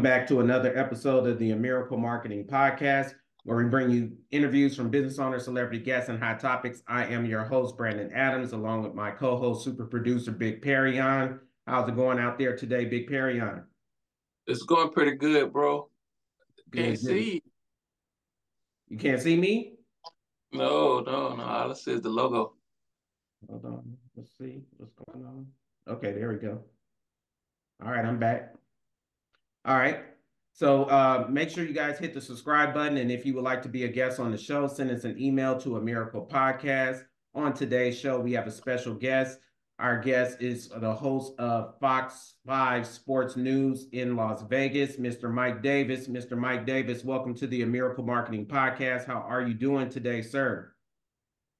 Welcome back to another episode of the Miracle Marketing Podcast, where we bring you interviews from business owners, celebrity guests, and hot topics. I am your host, Brandon Adams, along with my co-host, super producer, Big Perryon. How's it going out there today, Big Perryon? It's going pretty good, bro. Can't good, see. You can't see me? No, no, no. All I see is the logo. Hold on. Let's see what's going on. Okay, there we go. All right, I'm back. All right. So uh, make sure you guys hit the subscribe button. And if you would like to be a guest on the show, send us an email to a miracle podcast. On today's show, we have a special guest. Our guest is the host of Fox 5 Sports News in Las Vegas, Mr. Mike Davis. Mr. Mike Davis, welcome to the Miracle Marketing Podcast. How are you doing today, sir?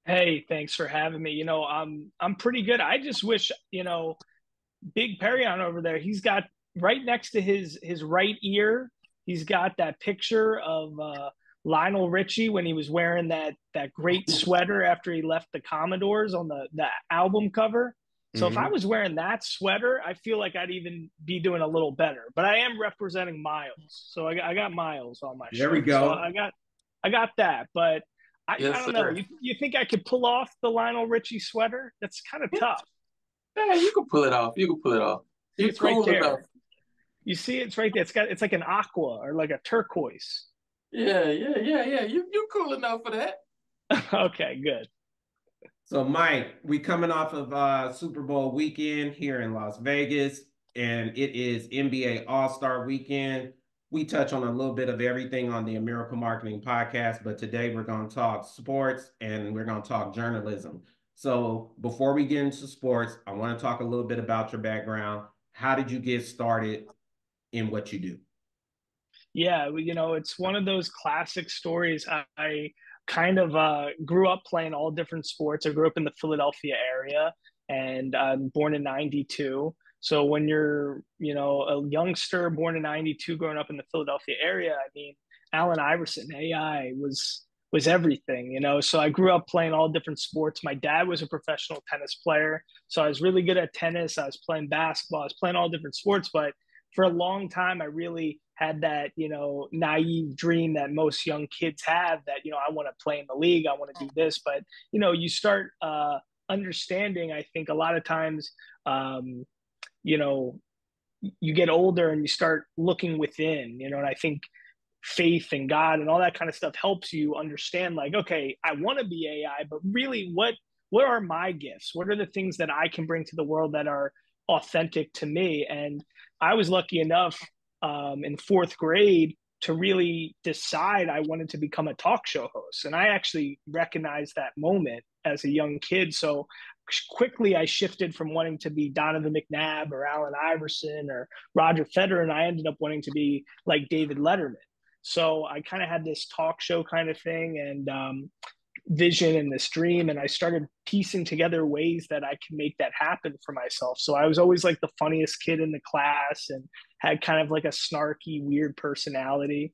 Hey, thanks for having me. You know, I'm I'm pretty good. I just wish, you know, Big Perryon over there, he's got right next to his his right ear, he's got that picture of uh, Lionel Richie when he was wearing that that great sweater after he left the Commodores on the the album cover. So mm-hmm. if I mm-hmm. was wearing that sweater, I feel like I'd even be doing a little better. But I am representing Miles, so I got, I got Miles on my. There shirt. we go. So I got I got that, but I, yes, I don't know. You, you think I could pull off the Lionel Richie sweater? That's kind of tough. Yeah, you can pull it off. You can pull it off. It's cool right there. Enough. You see, it's right there. It's got it's like an aqua or like a turquoise. Yeah, yeah, yeah, yeah. You you cool enough for that. okay, good. So, Mike, we coming off of uh, Super Bowl weekend here in Las Vegas, and it is NBA All Star Weekend. We touch on a little bit of everything on the Miracle Marketing Podcast, but today we're going to talk sports and we're going to talk journalism. So, before we get into sports, I want to talk a little bit about your background. How did you get started in what you do? Yeah, you know, it's one of those classic stories. I, kind of uh, grew up playing all different sports. I grew up in the Philadelphia area and I'm born in 92. So when you're, you know, a youngster born in 92 growing up in the Philadelphia area, I mean, Allen Iverson, AI was was everything, you know. So I grew up playing all different sports. My dad was a professional tennis player, so I was really good at tennis. I was playing basketball, I was playing all different sports, but for a long time I really had that, you know, naive dream that most young kids have that, you know, I want to play in the league, I want to do this, but you know, you start uh understanding, I think a lot of times um, you know, you get older and you start looking within, you know, and I think faith and God and all that kind of stuff helps you understand like, okay, I want to be AI, but really what what are my gifts? What are the things that I can bring to the world that are authentic to me? And I was lucky enough um, in fourth grade to really decide I wanted to become a talk show host. And I actually recognized that moment as a young kid. So quickly I shifted from wanting to be Donovan McNabb or Allen Iverson or Roger Federer, and I ended up wanting to be like David Letterman. So I kind of had this talk show kind of thing and um, vision and this dream, and I started piecing together ways that I can make that happen for myself. So I was always like the funniest kid in the class and had kind of like a snarky, weird personality.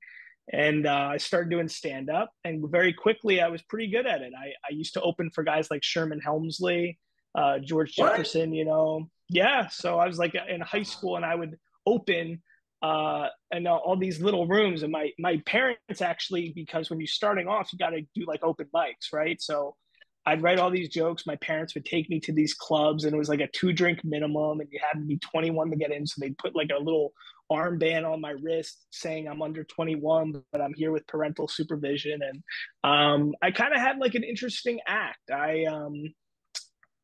And uh, I started doing stand up, and very quickly I was pretty good at it. I, I used to open for guys like Sherman Hemsley uh, George Jefferson, what? you know. Yeah. So I was like in high school, and I would open uh, and all these little rooms. And my my parents actually, because when you're starting off, you got to do like open mics, right? So I'd write all these jokes. My parents would take me to these clubs, and it was like a two drink minimum, and you had to be 21 to get in. So they'd put like a little armband on my wrist saying I'm under 21, but I'm here with parental supervision. And um, I kind of had like an interesting act. I um,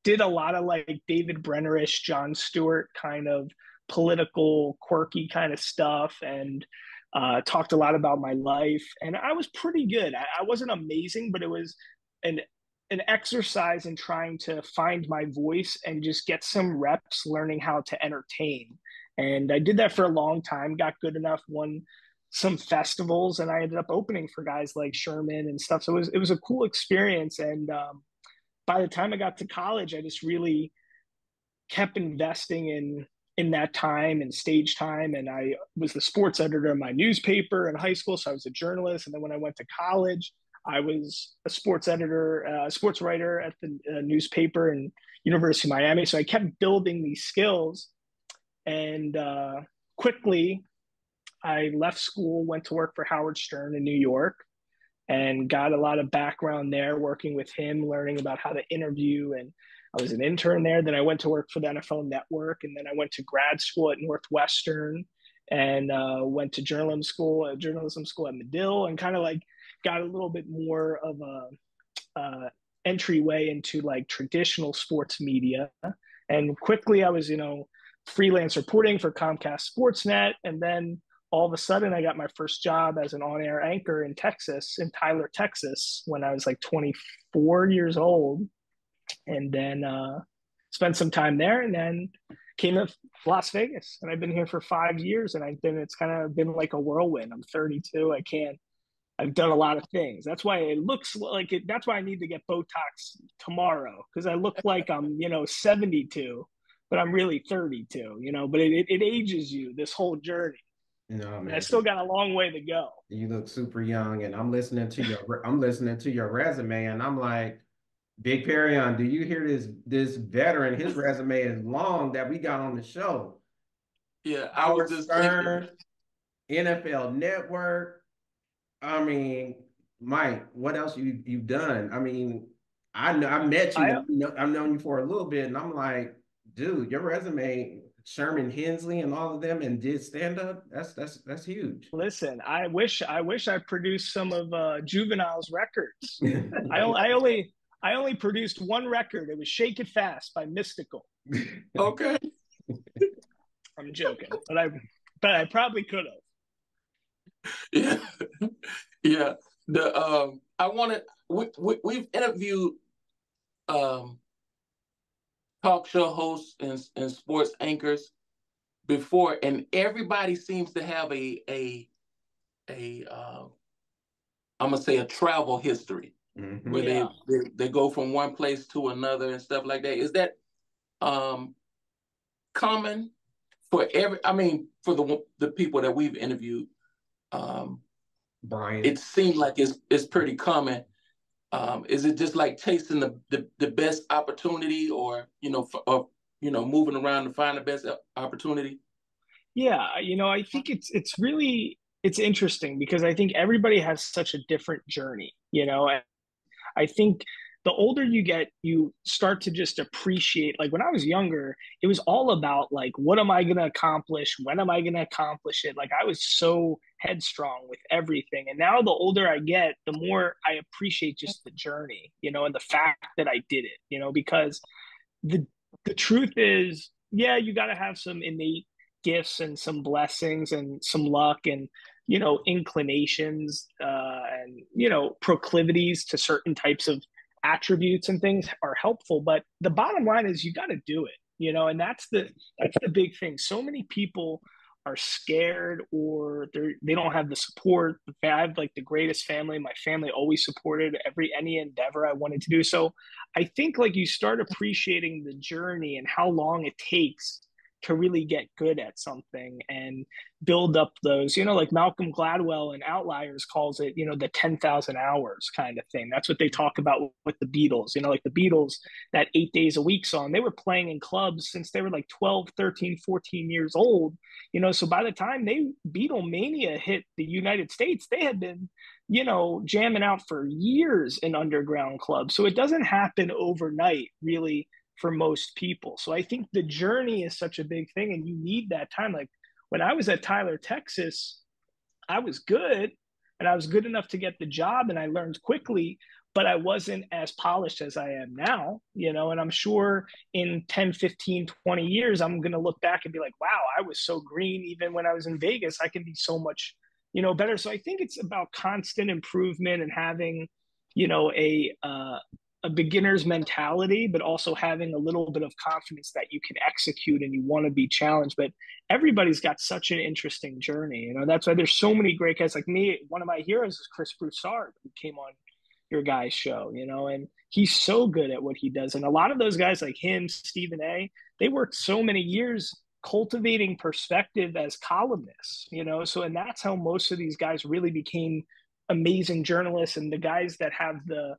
did a lot of like David Brennerish, Jon Stewart kind of political, quirky kind of stuff, and uh, talked a lot about my life. And I was pretty good. I, I wasn't amazing, but it was an an exercise in trying to find my voice and just get some reps learning how to entertain. And I did that for a long time, got good enough, won some festivals, and I ended up opening for guys like Sherman and stuff. So it was it was a cool experience. And um, by the time I got to college, I just really kept investing in in that time and stage time and i was the sports editor of my newspaper in high school so i was a journalist and then when i went to college I was a sports editor, uh, sports writer at the uh, newspaper in University of Miami. So I kept building these skills, and uh, quickly, I left school, went to work for Howard Stern in New York, and got a lot of background there working with him, learning about how to interview. And I was an intern there. Then I went to work for the NFL Network, and then I went to grad school at Northwestern and uh, went to journalism school, a journalism school at Medill, and kind of like got a little bit more of a uh, entryway into like traditional sports media. And quickly, I was you know freelance reporting for Comcast Sportsnet, and then all of a sudden, I got my first job as an on-air anchor in Texas, in Tyler, Texas, when I was like 24 years old, and then uh, spent some time there, and then came to Las Vegas, and I've been here for five years, and I've been it's kind of been like a whirlwind. I'm 32. I can't. I've done a lot of things. That's why it looks like it. That's why I need to get Botox tomorrow because I look like I'm, you know, 72, but I'm really 32. You know, but it, it, it ages you this whole journey. No, man. I still got a long way to go. You look super young, and I'm listening to your I'm listening to your resume, and I'm like, Big Perrion, do you hear this this veteran? His resume is long that we got on the show. Yeah, I was just Stern, NFL Network. I mean, Mike, what else you you've done? I mean, I know I met you. I, know, I've known you for a little bit, and I'm like, dude, your resume Sherman Hemsley, and all of them and did stand up. That's that's that's huge. Listen, I wish I wish I produced some of uh, Juvenile's records. I, I only I only produced one record. It was "Shake It Fast" by Mystikal. okay. I'm joking, but I but I probably could have. Yeah, yeah. The um, I wanted we, we we've interviewed um talk show hosts and, and sports anchors before, and everybody seems to have a a a uh, I'm gonna say a travel history mm-hmm. where yeah. they, they, they go from one place to another and stuff like that. Is that um common for every? I mean, for the the people that we've interviewed, um, Brian, it seems like it's it's pretty common um, is it just like chasing the, the, the best opportunity or, you know, for, or, you know, moving around to find the best opportunity? Yeah, you know, I think it's it's really it's interesting because I think everybody has such a different journey, you know. I think the older you get, you start to just appreciate. Like when I was younger, it was all about like, what am I going to accomplish? When am I going to accomplish it? Like I was so headstrong with everything. And now the older I get, the more I appreciate just the journey, you know, and the fact that I did it, you know, because the the truth is, yeah, you got to have some innate gifts and some blessings and some luck and you know inclinations uh, and you know proclivities to certain types of attributes and things are helpful but the bottom line is you got to do it you know and that's the that's the big thing. So many people are scared or they they don't have the support. I have like the greatest family. My family always supported every any endeavor i wanted to do. So i think like you start appreciating the journey and how long it takes to really get good at something and build up those, you know, like Malcolm Gladwell and Outliers calls it, you know, the 10,000 hours kind of thing. That's what they talk about with the Beatles, you know, like the Beatles, that eight days a week song, they were playing in clubs since they were like 12, 13, 14 years old, you know, so by the time they Beatlemania hit the United States, they had been, you know, jamming out for years in underground clubs. So it doesn't happen overnight, really for most people. So I think the journey is such a big thing and you need that time. Like when I was at Tyler, Texas, I was good and I was good enough to get the job and I learned quickly, but I wasn't as polished as I am now, you know, and I'm sure in 10, 15, 20 years, I'm going to look back and be like, wow, I was so green. Even when I was in Vegas, I can be so much, you know, better. So I think it's about constant improvement and having, you know, a, uh, a beginner's mentality, but also having a little bit of confidence that you can execute and you want to be challenged. But everybody's got such an interesting journey. You know, that's why there's so many great guys like me. One of my heroes is Chris Broussard, who came on your guy's show, you know, and he's so good at what he does. And a lot of those guys like him, Stephen A, they worked so many years cultivating perspective as columnists, you know. So and that's how most of these guys really became amazing journalists and the guys that have the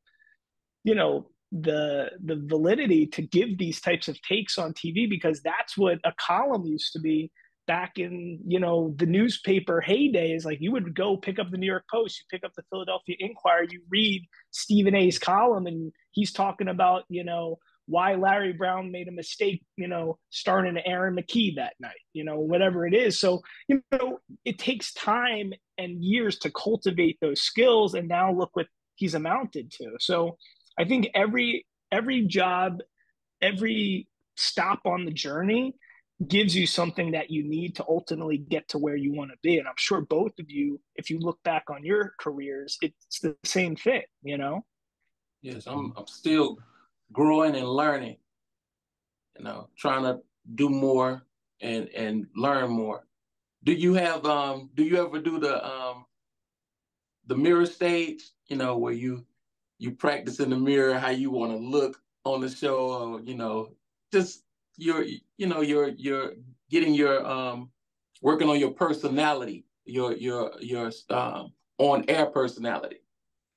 you know the the validity to give these types of takes on TV because that's what a column used to be back in you know the newspaper heydays like you would go pick up the new york post you pick up the philadelphia inquirer you read stephen a's column and he's talking about you know why larry brown made a mistake you know starting aaron mckie that night you know whatever it is. So you know it takes time and years to cultivate those skills and now look what he's amounted to. So i think every every job every stop on the journey gives you something that you need to ultimately get to where you want to be. And I'm sure both of you, if you look back on your careers, it's the same thing, you know? Yes, I'm I'm still growing and learning, you know, trying to do more and and learn more. Do you have um do you ever do the um the mirror stage, you know, where you you practice in the mirror how you want to look on the show or you know, just you're you know you're you're getting your um working on your personality your your your um on air personality.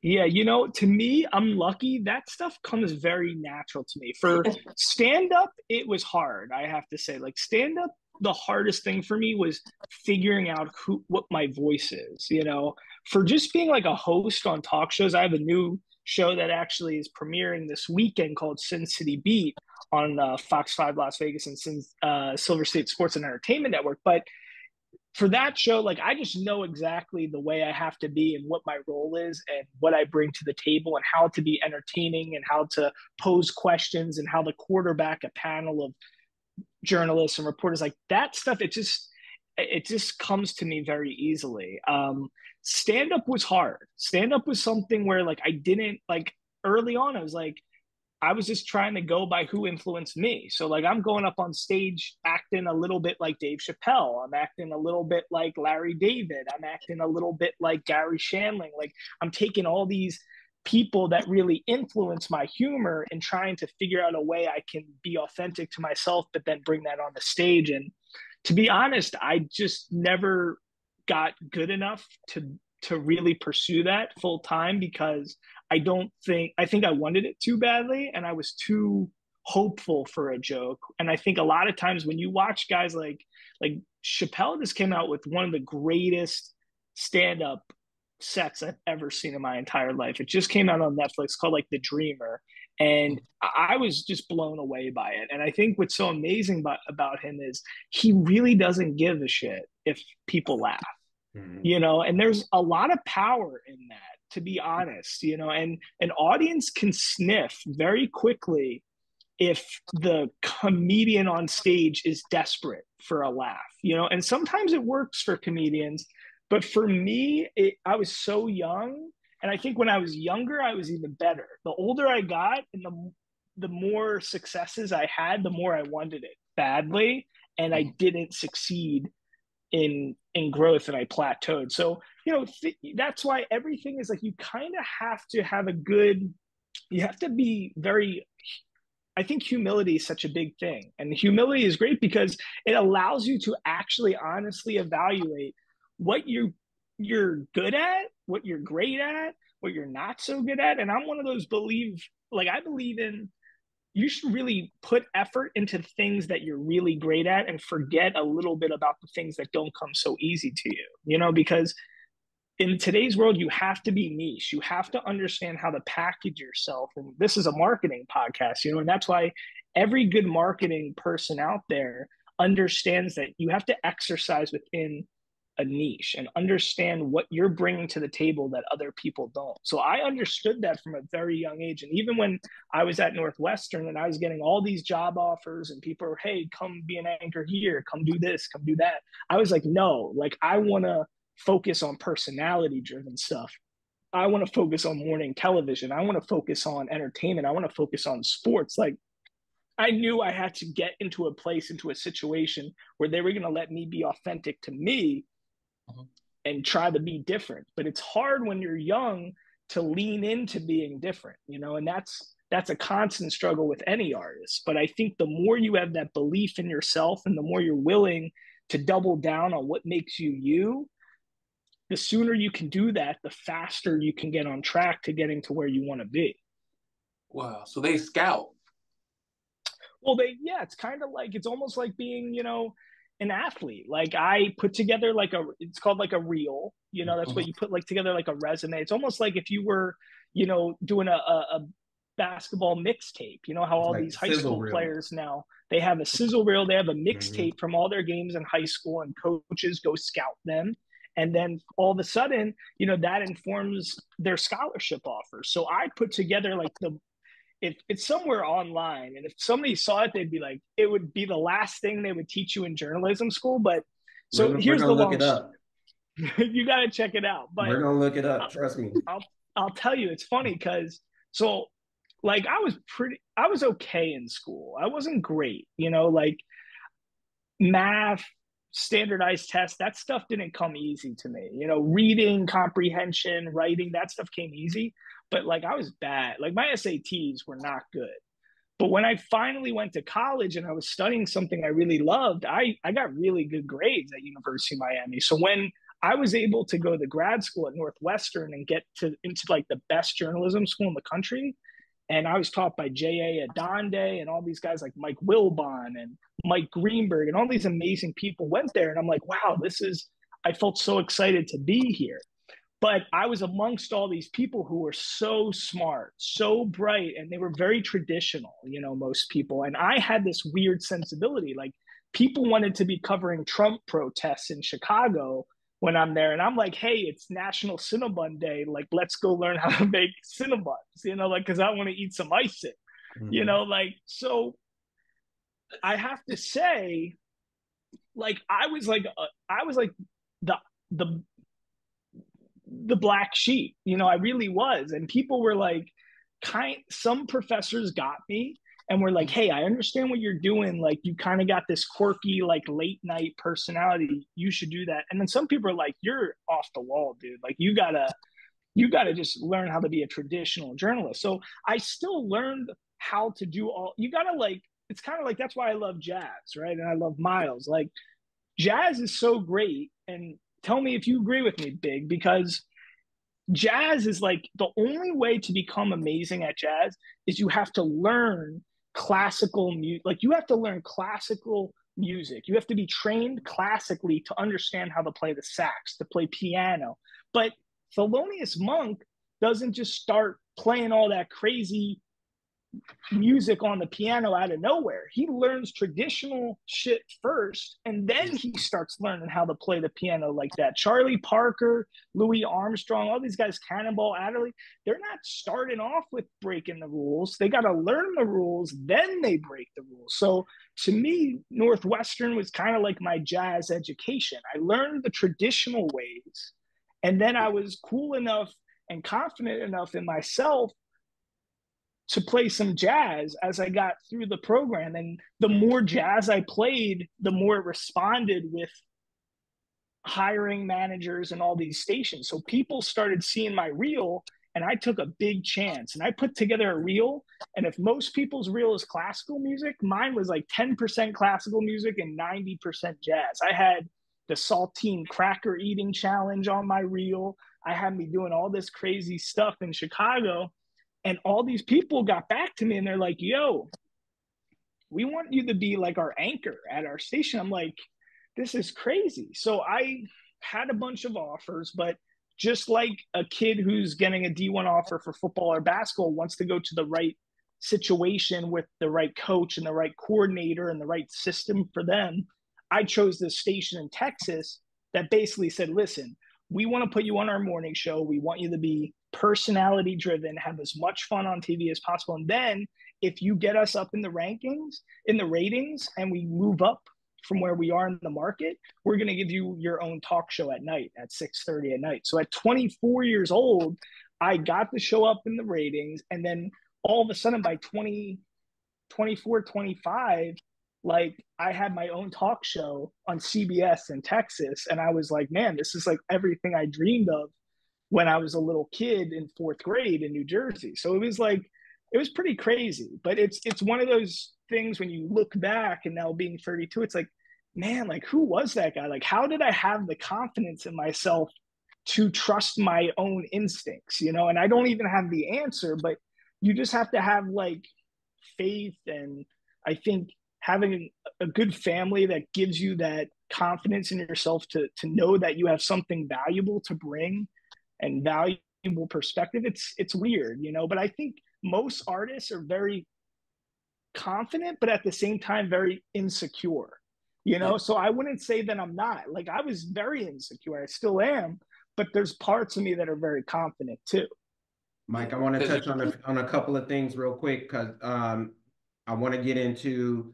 Yeah you know to me i'm lucky. That stuff comes very natural to me. For stand up it was hard i have to say. Like stand up the hardest thing for me was figuring out who what my voice is you know? For just being like a host on talk shows i have a new show that actually is premiering this weekend called sin city beat on uh, Fox 5 Las Vegas and uh, Silver State Sports and Entertainment Network. But for that show, like I just know exactly the way I have to be and what my role is and what I bring to the table and how to be entertaining and how to pose questions and how to quarterback a panel of journalists and reporters like that stuff. It just it just comes to me very easily. Um, stand up was hard. Stand up was something where like I didn't like early on. I was like, I was just trying to go by who influenced me. So like I'm going up on stage acting a little bit like Dave Chappelle. I'm acting a little bit like Larry David. I'm acting a little bit like Garry Shandling. Like I'm taking all these people that really influence my humor and trying to figure out a way I can be authentic to myself, but then bring that on the stage. And to be honest, I just never got good enough to to really pursue that full time because I don't think I think I wanted it too badly and I was too hopeful for a joke. And I think a lot of times when you watch guys like like Chappelle just came out with one of the greatest stand-up sets I've ever seen in my entire life. It just came out on Netflix called like The Dreamer. And I was just blown away by it. And I think what's so amazing about, about him is he really doesn't give a shit if people laugh. Mm-hmm. You know, and there's a lot of power in that to be honest, you know, and an audience can sniff very quickly if the comedian on stage is desperate for a laugh, you know, and sometimes it works for comedians, but for me, it, I was so young, and I think when I was younger, I was even better. The older I got, and the the more successes I had, the more I wanted it badly, and I didn't succeed in in growth, and I plateaued. So you know th- that's why everything is like you kind of have to have a good you have to be very i think humility is such a big thing and humility is great because it allows you to actually honestly evaluate what you you're good at what you're great at what you're not so good at and i'm one of those believe like i believe in you should really put effort into things that you're really great at and forget a little bit about the things that don't come so easy to you you know because in today's world, you have to be niche. You have to understand how to package yourself. And this is a marketing podcast, you know, and that's why every good marketing person out there understands that you have to exercise within a niche and understand what you're bringing to the table that other people don't. So I understood that from a very young age. And even when I was at Northwestern and I was getting all these job offers and people were, hey, come be an anchor here, come do this, come do that. I was like, no, like I want to focus on personality driven stuff. I want to focus on morning television. I want to focus on entertainment. I want to focus on sports. Like I knew I had to get into a place, into a situation where they were going to let me be authentic to me and try to be different. But it's hard when you're young to lean into being different, you know, and that's that's a constant struggle with any artist. But I think the more you have that belief in yourself and the more you're willing to double down on what makes you you, the sooner you can do that, the faster you can get on track to getting to where you want to be. Wow. So they scout. Well, they, yeah, it's kind of like, it's almost like being, you know, an athlete. Like I put together like a it's called like a reel. You know, that's what mm-hmm. you put like together like a resume. It's almost like if you were, you know, doing a, a, a basketball mixtape. You know how all like these high school reel. players now they have a sizzle reel, they have a mm-hmm. mixtape mm-hmm. from all their games in high school, and coaches go scout them. And then all of a sudden, you know, that informs their scholarship offers. So I put together like the if it's somewhere online and if somebody saw it they'd be like it would be the last thing they would teach you in journalism school but so we're, here's we're the long look it up. you got to check it out but we're gonna look it up trust me. I'll, I'll tell you it's funny because so like i was pretty i was okay in school. I wasn't great you know like math standardized tests that stuff didn't come easy to me. You know reading comprehension writing that stuff came easy but like I was bad. Like my SATs were not good. But when I finally went to college and I was studying something I really loved, I, I got really good grades at University of Miami. So when I was able to go to grad school at Northwestern and get to into like the best journalism school in the country, and I was taught by J.A. Adande and all these guys like Mike Wilbon and Mike Greenberg and all these amazing people went there. And I'm like, wow, this is, I felt so excited to be here but I was amongst all these people who were so smart, so bright, and they were very traditional, you know, most people. And I had this weird sensibility. Like people wanted to be covering Trump protests in Chicago when I'm there. And I'm like, hey, it's National Cinnabon Day. Like, let's go learn how to make Cinnabons, you know, like, because I want to eat some icing, mm-hmm. you know, like, so I have to say, like, I was like, uh, I was like the, the the black sheep. You know, I really was. And people were like, kind some professors got me and were like, hey, I understand what you're doing. Like, you kind of got this quirky, like late night personality. You should do that. And then some people are like, you're off the wall, dude. Like, you gotta, you gotta just learn how to be a traditional journalist. So I still learned how to do all. You gotta like. It's kind of like that's why I love jazz, right? And I love Miles. Like, jazz is so great, and tell me if you agree with me, Big, because jazz is like the only way to become amazing at jazz is you have to learn classical music. Like you have to learn classical music. You have to be trained classically to understand how to play the sax, to play piano. But Thelonious Monk doesn't just start playing all that crazy music on the piano out of nowhere. He learns traditional shit first, and then he starts learning how to play the piano like that. Charlie Parker, Louis Armstrong, all these guys, Cannonball Adderley, they're not starting off with breaking the rules. They got to learn the rules, then they break the rules. So to me, Northwestern was kind of like my jazz education. I learned the traditional ways, and then I was cool enough and confident enough in myself to play some jazz as I got through the program. And the more jazz I played, the more it responded with hiring managers and all these stations. So people started seeing my reel and I took a big chance and I put together a reel. And if most people's reel is classical music, mine was like 10% classical music and 90% jazz. I had the saltine cracker eating challenge on my reel. I had me doing all this crazy stuff in Chicago and all these people got back to me and they're like, yo, we want you to be like our anchor at our station. I'm like, this is crazy. So I had a bunch of offers, but just like a kid who's getting a D1 offer for football or basketball wants to go to the right situation with the right coach and the right coordinator and the right system for them, I chose this station in Texas that basically said, listen, we want to put you on our morning show. We want you to be personality driven, have as much fun on TV as possible. And then if you get us up in the rankings, in the ratings, and we move up from where we are in the market, we're going to give you your own talk show at night at 6:30 at night. So at 24 years old, I got the show up in the ratings and then all of a sudden by 20 24 25 like I had my own talk show on CBS in Texas and I was like, man, this is like everything I dreamed of when I was a little kid in fourth grade in New Jersey. So it was like it was pretty crazy. But it's it's one of those things when you look back and now being 32, it's like, man, like who was that guy? Like how did I have the confidence in myself to trust my own instincts, you know? And I don't even have the answer, but you just have to have like faith and I think having a good family that gives you that confidence in yourself to to know that you have something valuable to bring and valuable perspective it's it's weird you know but i think most artists are very confident but at the same time very insecure you know? So i wouldn't say that i'm not. Like i was very insecure. I still am but there's parts of me that are very confident too. Mike i want to touch on a, on a couple of things real quick because um i want to get into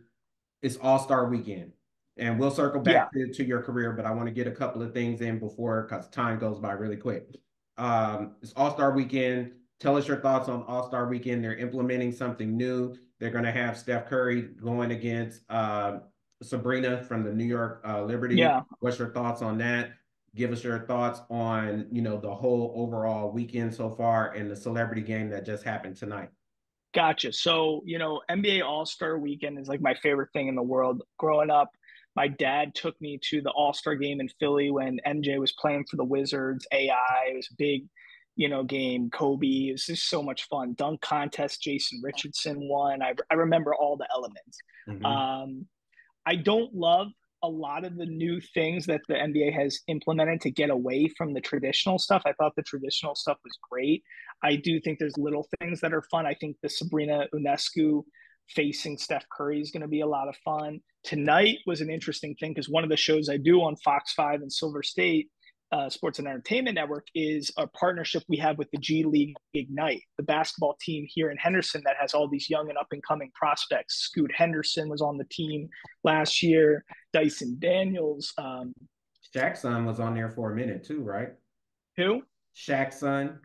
it's all-star weekend. And we'll circle back yeah. to, to, your career, but I want to get a couple of things in before because time goes by really quick. Um, it's All Star Weekend. Tell us your thoughts on All Star Weekend. They're implementing something new. They're going to have Steph Curry going against uh, Sabrina from the New York uh, Liberty. Yeah. What's your thoughts on that? Give us your thoughts on you know the whole overall weekend so far and the celebrity game that just happened tonight. Gotcha. So, you know, NBA All Star Weekend is like my favorite thing in the world. Growing up, my dad took me to the All Star game in Philly when MJ was playing for the Wizards. AI it was a big, you know, game. Kobe it was just so much fun. Dunk contest. Jason Richardson won. I I remember all the elements. Mm-hmm. Um, I don't love a lot of the new things that the NBA has implemented to get away from the traditional stuff. I thought the traditional stuff was great. I do think there's little things that are fun. I think the Sabrina Ionescu facing Steph Curry is going to be a lot of fun. Tonight was an interesting thing because one of the shows I do on Fox 5 and Silver State uh, Sports and Entertainment Network is a partnership we have with the G League Ignite, the basketball team here in Henderson that has all these young and up and coming prospects. Scoot Henderson was on the team last year, Dyson Daniels. Um, Shaq's son was on there for a minute too, right? Who? Shaq's son.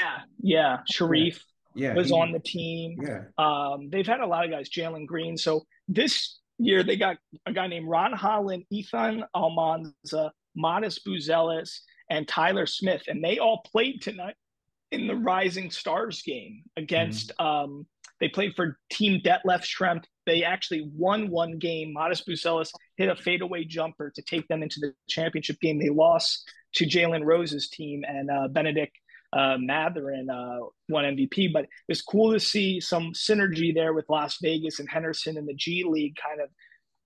Yeah, yeah. Shareef yeah, was he, on the team. Yeah. Um, they've had a lot of guys, Jalen Green. So this year they got a guy named Ron Holland, Izan Almansa, Matas Buzelis, and Tyler Smith, and they all played tonight in the Rising Stars game against. Mm-hmm. Um, they played for Team Detlef Schrempf. They actually won one game. Matas Buzelis hit a fadeaway jumper to take them into the championship game. They lost to Jalen Rose's team, and uh, Bennedict uh, Mathurin uh, won MVP. But it's cool to see some synergy there with Las Vegas and Henderson and the G League kind of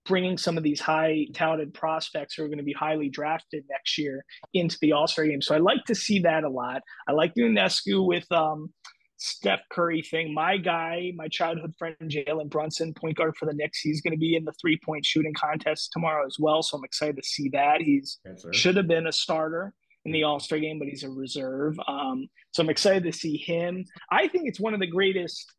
bringing some of these high touted prospects who are going to be highly drafted next year into the All Star game. So I like to see that a lot. I like the Ionescu with um, Steph Curry thing. My guy, my childhood friend Jalen Brunson, point guard for the Knicks, he's going to be in the three point shooting contest tomorrow as well. So I'm excited to see that. He's yes, should have been a starter in the All Star game, but he's a reserve. Um, so I'm excited to see him. I think it's one of the greatest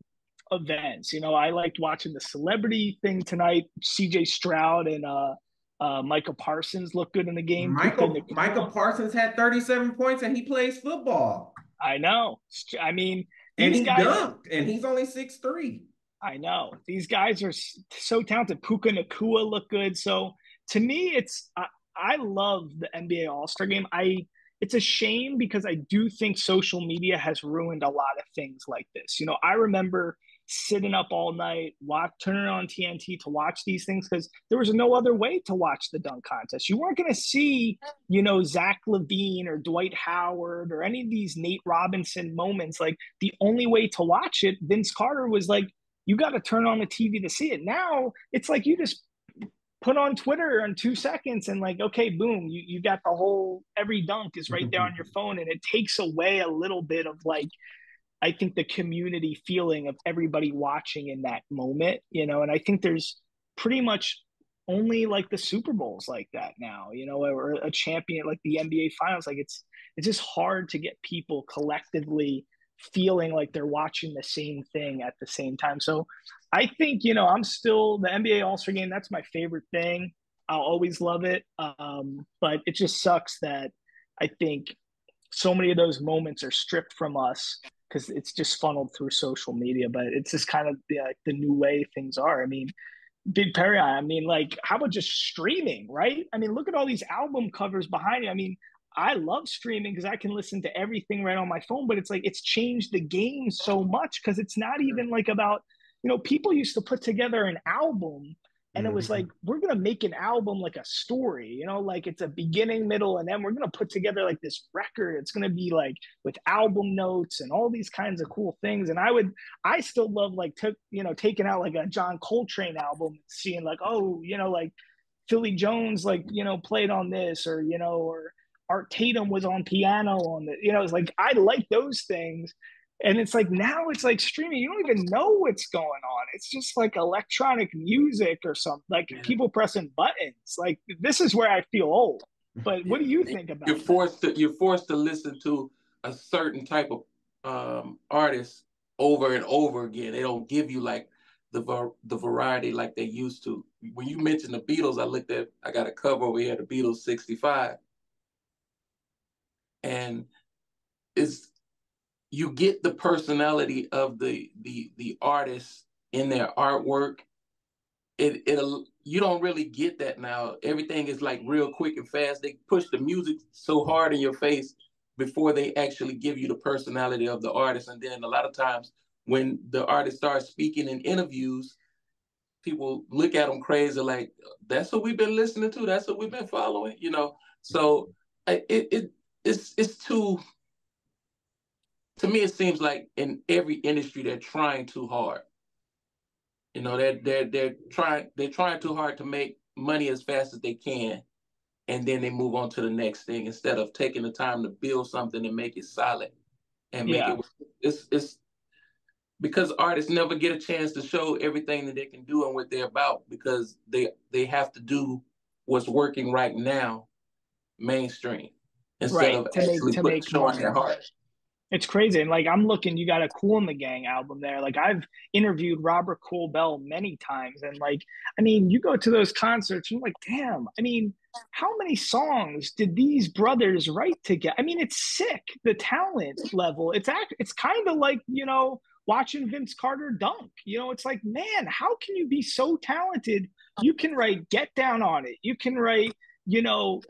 events. You know, I liked watching the celebrity thing tonight. CJ Stroud and uh, uh, Micah Parsons look good in the game. Michael Micah Parsons had 37 points and he plays football. I know. I mean, and he guys, dunked, and he's only six three. I know these guys are so talented. Puka Nacua look good. So to me, it's I, love the NBA All Star Game. I it's a shame because I do think social media has ruined a lot of things like this. You know, I remember sitting up all night, watch, turning on TNT to watch these things because there was no other way to watch the dunk contest. You weren't going to see, you know, Zach LaVine or Dwight Howard or any of these Nate Robinson moments. Like the only way to watch it, Vince Carter was like, you got to turn on the TV to see it. Now it's like you just put on Twitter in two seconds and like, okay, boom, you, you got the whole every dunk is right there on your phone. And it takes away a little bit of like, I think the community feeling of everybody watching in that moment, you know, and I think there's pretty much only like the Super Bowls like that now, you know, or a champion like the NBA finals. Like it's it's just hard to get people collectively feeling like they're watching the same thing at the same time. So I think, you know, I'm still the NBA All Star game. That's my favorite thing. I'll always love it. Um, but it just sucks that I think so many of those moments are stripped from us because it's just funneled through social media. But it's just kind of the, like, the new way things are. I mean, Big Perry, I mean, like, how about just streaming, right? I mean, look at all these album covers behind you. I mean, I love streaming because I can listen to everything right on my phone, but it's like it's changed the game so much because it's not even like about, you know, people used to put together an album and it was Mm-hmm. like we're gonna make an album like a story you know like it's a beginning middle and then we're gonna put together like this record. It's gonna be like with album notes and all these kinds of cool things. And i would i still love like took you know taking out like a john coltrane album and seeing like oh you know like philly jones like you know played on this or you know or art tatum was on piano on the you know it's like i like those things and it's like now it's like streaming. You don't even know what's going on. It's just like electronic music or something. Like Yeah. people pressing buttons. Like this is where I feel old. But what do you think about You're that? forced to you're forced to listen to a certain type of um, artist over and over again. They don't give you like the var- the variety like they used to. When you mentioned the Beatles, I looked at I got a cover over here, the Beatles '65, and it's you get the personality of the the the artist in their artwork. It it you don't really get that now. Everything is like real quick and fast. They push the music so hard in your face before they actually give you the personality of the artist. And then a lot of times when the artist starts speaking in interviews, people look at them crazy like that's what we've been listening to. That's what we've been following. You know. So it it it's it's too to me it seems like in every industry they're trying too hard. You know they're they're they're trying they're trying too hard to make money as fast as they can and then they move on to the next thing instead of taking the time to build something and make it solid and make Yeah. it it's it's because artists never get a chance to show everything that they can do and what they're about because they they have to do what's working right now mainstream instead Right, of to make- actually to put, make showing their heart It's crazy. And like I'm looking, you got a Kool and the Gang album there. Like I've interviewed Robert Kool Bell many times. And like, I mean, you go to those concerts and you're like, damn, I mean, how many songs did these brothers write together? I mean, it's sick, the talent level. It's act it's kind of like, you know, watching Vince Carter dunk. You know, it's like, man, how can you be so talented? You can write Get Down on It. You can write, you know,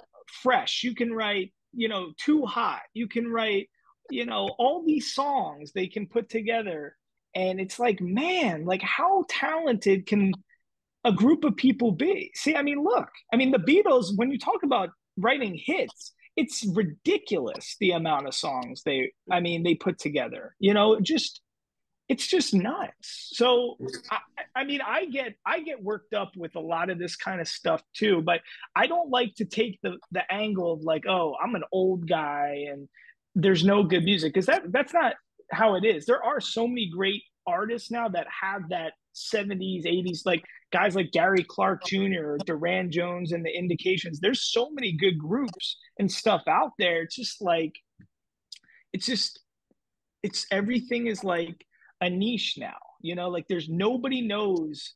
Fresh. You can write, you know, Too Hot. You can write you know all these songs they can put together and it's like man like how talented can a group of people be? See i mean look i mean the beatles when you talk about writing hits it's ridiculous the amount of songs they i mean they put together you know just it's just nuts. So I, I mean i get i get worked up with a lot of this kind of stuff too but i don't like to take the the angle of like oh i'm an old guy and there's no good music because that that's not how it is. There are so many great artists now that have that 70s 80s like guys like gary clark jr durand jones and the indications. There's so many good groups and stuff out there. It's just like it's just it's everything is like a niche now you know? Like there's nobody knows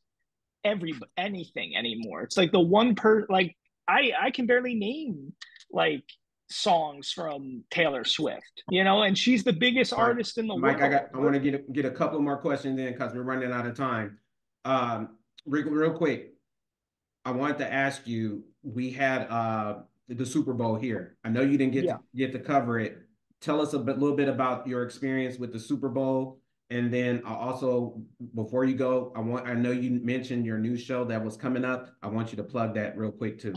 every anything anymore. It's like the one per like i i can barely name like songs from taylor swift you know and she's the biggest right. artist in the Mike, world I got, I want to get, a- get a couple more questions in because we're running out of time. Um, real, real quick. I wanted to ask you, we had, uh, the Super Bowl here. I know you didn't get Yeah. to, get to cover it. Tell us a bit, little bit about your experience with the Super Bowl. And then I also, before you go, I want, I know you mentioned your new show that was coming up. I want you to plug that real quick too.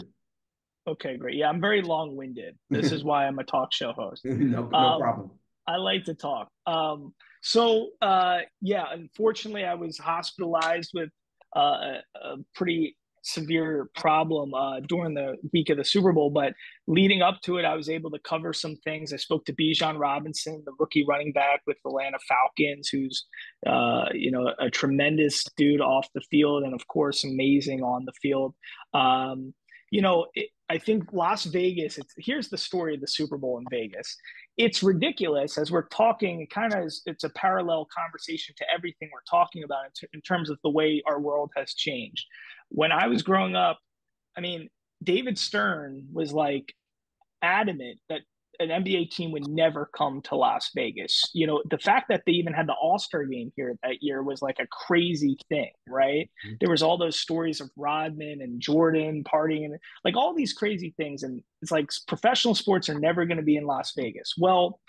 Okay great yeah i'm very long-winded this is why i'm a talk show host No, no Um, problem. I like to talk. Um, so uh, yeah, unfortunately, I was hospitalized with uh, a, a pretty severe problem uh, during the week of the Super Bowl. But leading up to it, I was able to cover some things. I spoke to Bijan Robinson, the rookie running back with the Atlanta Falcons, who's uh, you know a tremendous dude off the field, and of course amazing on the field. Um, you know, it, I think Las Vegas. It's here's the story of the Super Bowl in Vegas it's ridiculous as we're talking it kind of is it's a parallel conversation to everything we're talking about in, t- in terms of the way our world has changed when i was growing up i mean david stern was like adamant that an nba team would never come to las vegas you know the fact that they even had the all-star game here that year was like a crazy thing right Mhm. there was all those stories of rodman and jordan partying and like all these crazy things and it's like professional sports are never going to be in las vegas well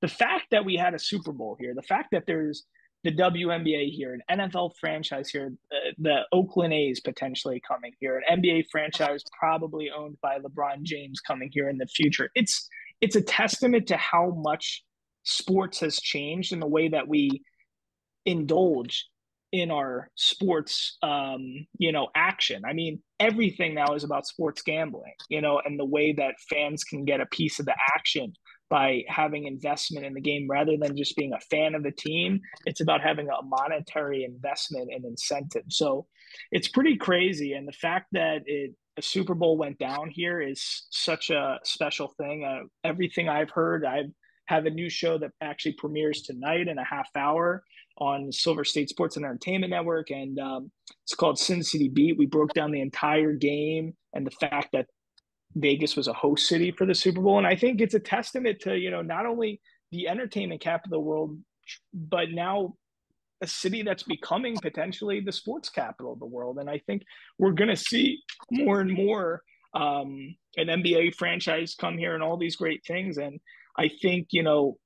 the fact that we had a super bowl here the fact that there's the WNBA here, an NFL franchise here, uh, the Oakland A's potentially coming here, an NBA franchise probably owned by LeBron James coming here in the future. It's it's a testament to how much sports has changed in the way that we indulge in our sports um, you know action. I mean everything now is about sports gambling you know and the way that fans can get a piece of the action by having investment in the game rather than just being a fan of the team. It's about having a monetary investment and incentive. So it's pretty crazy. And the fact that it a super bowl went down here is such a special thing uh, everything i've heard i have a new show that actually premieres tonight in a half hour on Silver State Sports and Entertainment Network, and um, it's called Sin City Beat. We broke down the entire game and the fact that Vegas was a host city for the Super Bowl, and I think it's a testament to you know not only the entertainment capital of the world, but now a city that's becoming potentially the sports capital of the world. And I think we're going to see more and more um, an NBA franchise come here and all these great things. And I think you know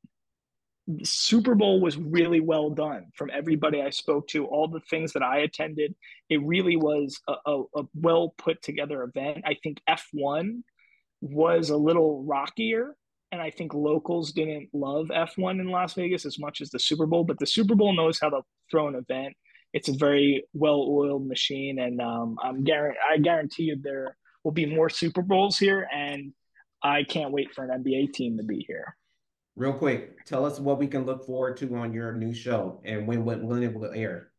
the Super Bowl was really well done from everybody I spoke to, all the things that I attended. It really was a, a, a well put together event. I think F1 was a little rockier. And I think locals didn't love F1 in Las Vegas as much as the Super Bowl, but the Super Bowl knows how to throw an event. It's a very well oiled machine. And um, I'm guarantee, I guarantee you there will be more Super Bowls here. And I can't wait for an NBA team to be here. Real quick, tell us what we can look forward to on your new show and when when, when it will air.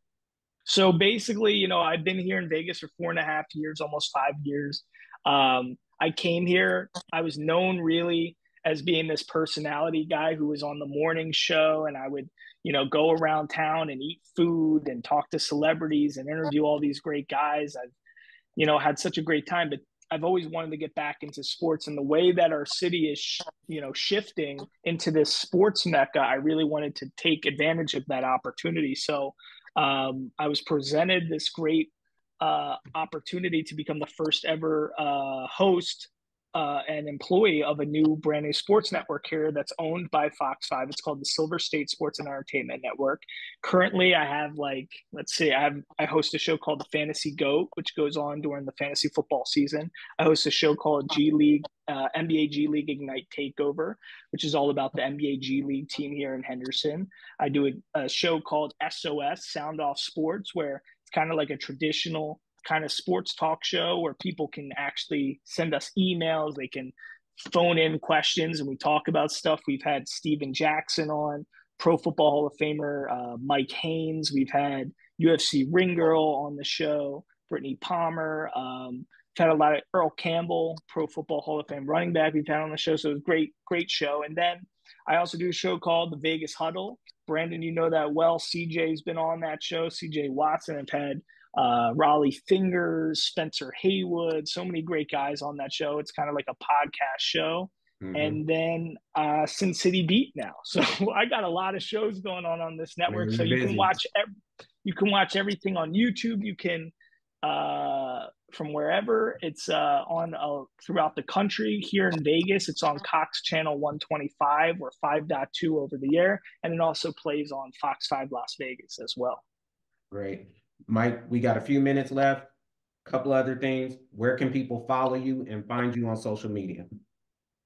So basically, you know, I've been here in Vegas for four and a half years, almost five years. Um, I came here. I was known really as being this personality guy who was on the morning show, and I would, you know, go around town and eat food and talk to celebrities and interview all these great guys. I've, you know, had such a great time. But I've always wanted to get back into sports and the way that our city is, you know, shifting into this sports mecca. I really wanted to take advantage of that opportunity. So um, I was presented this great uh, opportunity to become the first ever uh, host uh, an employee of a new brand new sports network here that's owned by Fox 5. It's called the Silver State Sports and Entertainment Network. Currently, I have like, let's see, I have I host a show called The Fantasy Goat, which goes on during the fantasy football season. I host a show called G League, uh, NBA G League Ignite Takeover, which is all about the NBA G League team here in Henderson. I do a, a show called SOS, Sound Off Sports, where it's kind of like a traditional kind of sports talk show where people can actually send us emails. They can phone in questions and we talk about stuff. We've had Steven Jackson on, Pro Football Hall of Famer uh, Mike Haynes. We've had UFC Ring Girl on the show, Brittany Palmer. Um, had a lot of Earl Campbell, Pro Football Hall of Fame running back. We've had on the show, so it was great, great show. And then I also do a show called The Vegas Huddle. Brandon, you know that well. CJ's been on that show. CJ Watson. I've had uh, Rollie Fingers, Spencer Haywood, so many great guys on that show. It's kind of like a podcast show. Mm-hmm. And then uh, Sin City Beat now. So I got a lot of shows going on on this network. so you busy. can watch ev- you can watch everything on YouTube. You can uh, from wherever it's uh, on uh, throughout the country. Here in Vegas, it's on Cox Channel 125 or 5.2 over the air, and it also plays on Fox 5 Las Vegas as well. Great. Mike, we got a few minutes left. A couple other things. Where can people follow you and find you on social media?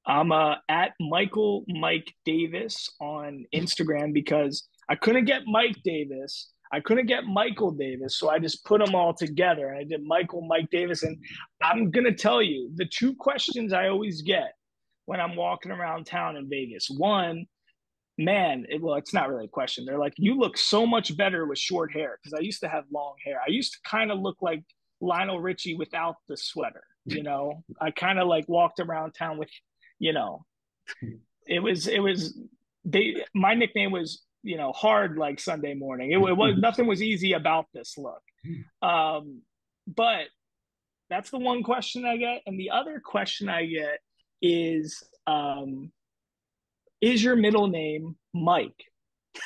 I'm uh, at Michael Mike Davis on Instagram because I couldn't get Mike Davis. I couldn't get Michael Davis, so I just put them all together. I did Michael Mike Davis, and I'm gonna tell you the two questions I always get when I'm walking around town in Vegas. One, man, it, well, it's not really a question. They're like, you look so much better with short hair because I used to have long hair. I used to kind of look like Lionel Richie without the sweater. You know, I kind of like walked around town with, you know, it was it was they. My nickname was you know hard like Sunday morning. It, it was nothing was easy about this look, um, but that's the one question I get, and the other question I get is um, is your middle name Mike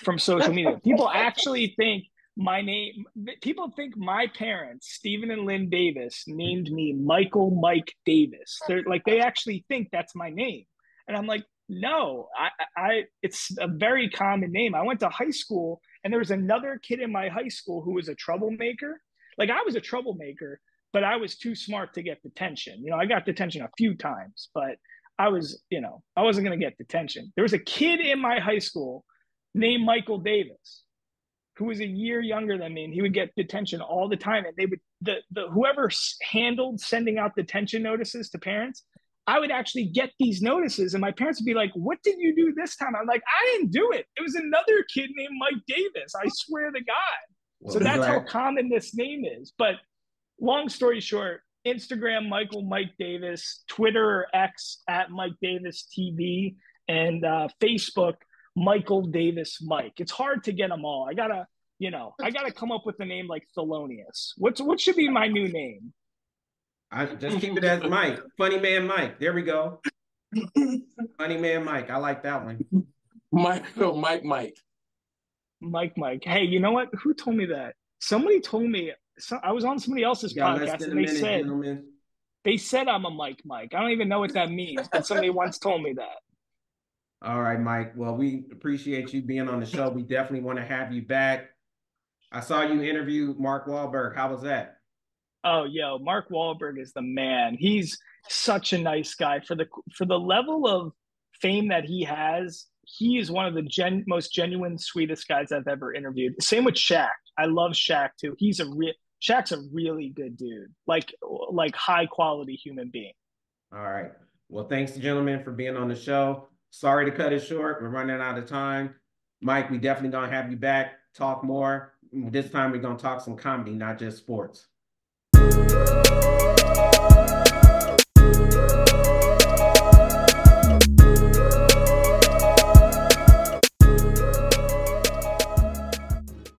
from social media? People actually think my name, people think my parents, Stephen and Lynn Davis, named me Michael Mike Davis. They're like, they actually think that's my name. And I'm like, no, I, I, it's a very common name. I went to high school And there was another kid in my high school who was a troublemaker. Like I was a troublemaker, but I was too smart to get detention. You know, I got detention a few times, but I was, you know, I wasn't going to get detention. There was a kid in my high school named Michael Davis who was a year younger than me and he would get detention all the time and they would the, the whoever handled sending out detention notices to parents i would actually get these notices and my parents would be like what did you do this time? I'm like i didn't do it. It was another kid named mike davis i swear to god. Well, so that's how common this name is. But long story short instagram michael mike davis twitter x at mike davis tv and uh, facebook Michael Davis Mike. It's hard to get them all. I gotta, you know, I gotta come up with a name like Thelonious. What's what should be my new name? I just keep it as Mike. Funny man Mike. There we go. Funny man Mike. I like that one. Mike, oh, Mike, Mike. Mike, Mike. Hey, you know what? Who told me that? Somebody told me. So, I was on somebody else's yeah, podcast, and they minute, said gentlemen. they said I'm a Mike, Mike. I don't even know what that means, but somebody once told me that. All right, Mike. Well, we appreciate you being on the show. We definitely want to have you back. I saw you interview Mark Wahlberg. How was that? Oh, yo, Mark Wahlberg is the man. He's such a nice guy for the for the level of fame that he has. He is one of the gen, most genuine, sweetest guys I've ever interviewed. Same with Shaq. I love Shaq too. He's a real Shaq's a really good dude, like like high quality human being. All right. Well, thanks, gentlemen, for being on the show. Sorry to cut it short. We're running out of time. Mike, we definitely gonna have you back, talk more. This time we're gonna talk some comedy, not just sports.